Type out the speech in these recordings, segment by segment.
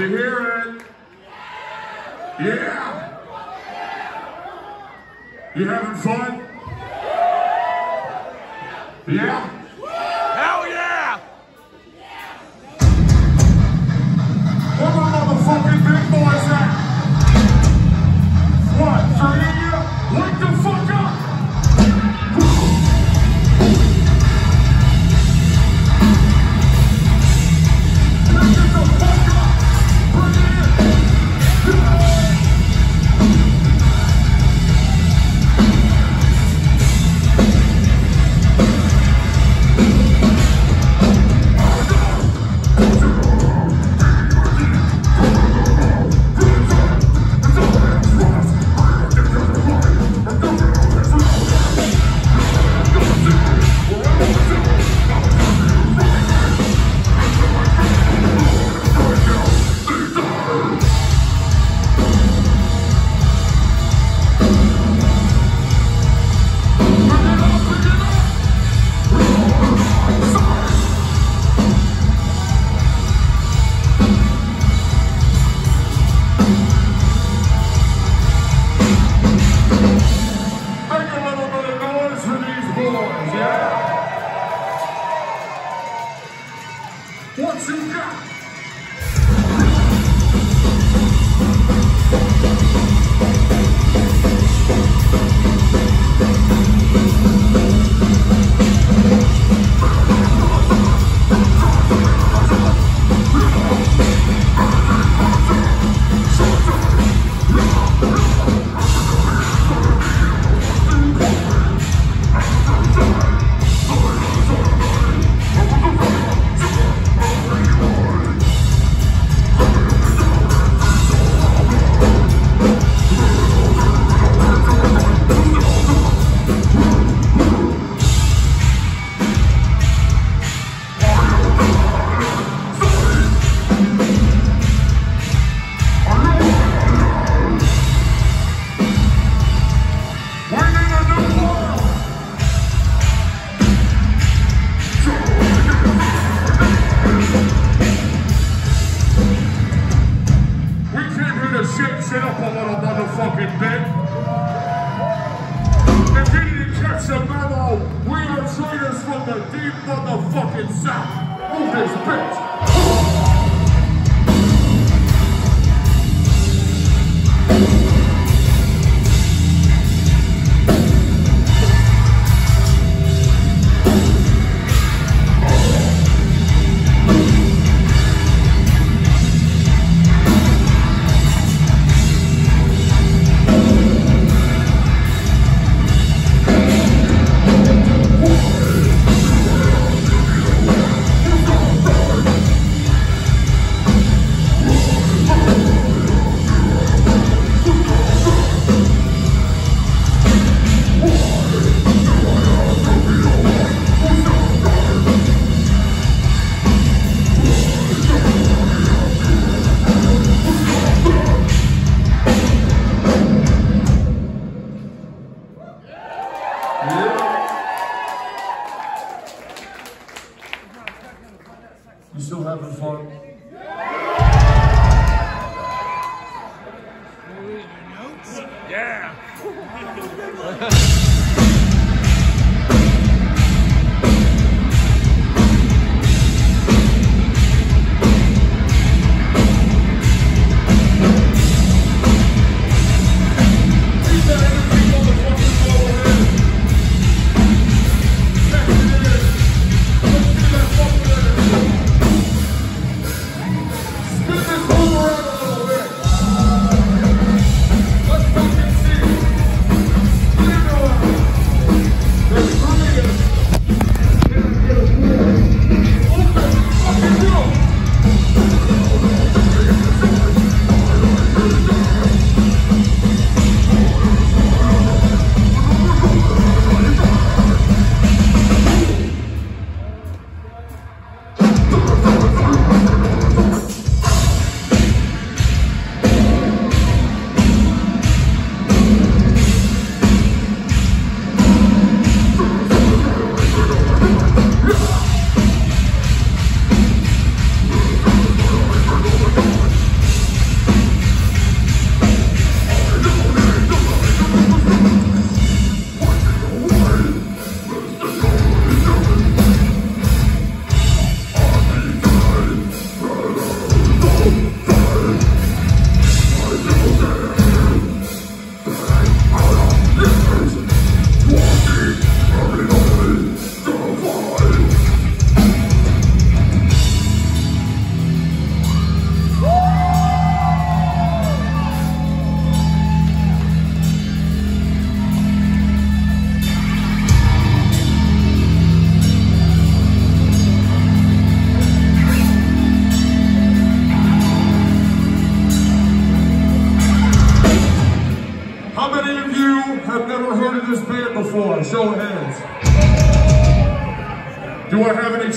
to hear it. Yeah. You having fun? Yeah. Where my motherfucking big boys at? What, three?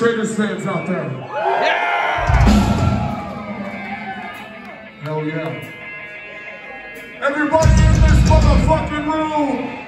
Traitors Raiders fans out there. Yeah! Hell yeah. Everybody in this motherfucking room!